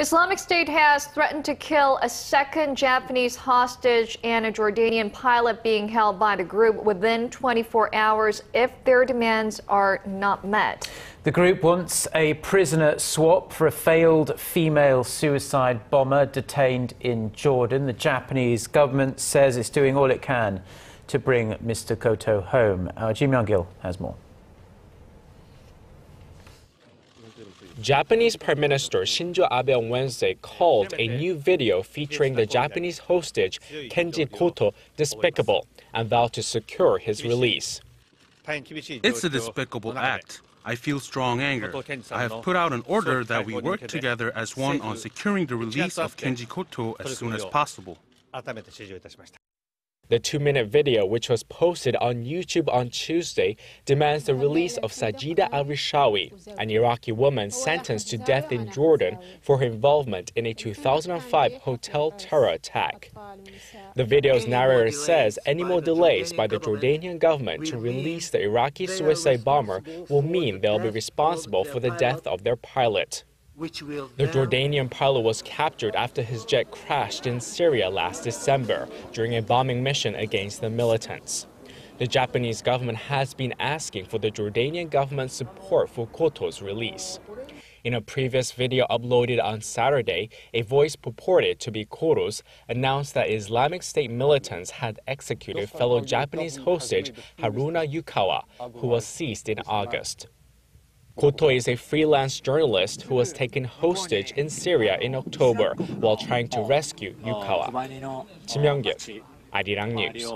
Islamic State has threatened to kill a second Japanese hostage and a Jordanian pilot being held by the group within 24 hours if their demands are not met. The group wants a prisoner swap for a failed female suicide bomber detained in Jordan. The Japanese government says it's doing all it can to bring Mr. Goto home. Our Ji Myung-kil has more. Japanese Prime Minister Shinzo Abe on Wednesday called a new video featuring the Japanese hostage Kenji Goto despicable and vowed to secure his release. It's a despicable act. I feel strong anger. I have put out an order that we work together as one on securing the release of Kenji Goto as soon as possible. The two minute video, which was posted on YouTube on Tuesday, demands the release of Sajida al Rishawi, an Iraqi woman sentenced to death in Jordan for her involvement in a 2005 hotel terror attack. The video's narrator says any more delays by the Jordanian government to release the Iraqi suicide bomber will mean they'll be responsible for the death of their pilot. The Jordanian pilot was captured after his jet crashed in Syria last December during a bombing mission against the militants. The Japanese government has been asking for the Jordanian government's support for Goto's release. In a previous video uploaded on Saturday, a voice purported to be Goto's announced that Islamic State militants had executed fellow Japanese hostage Haruna Yukawa, who was seized in August. Goto is a freelance journalist who was taken hostage in Syria in October while trying to rescue Yukawa. Ji Myung-kil, Arirang News.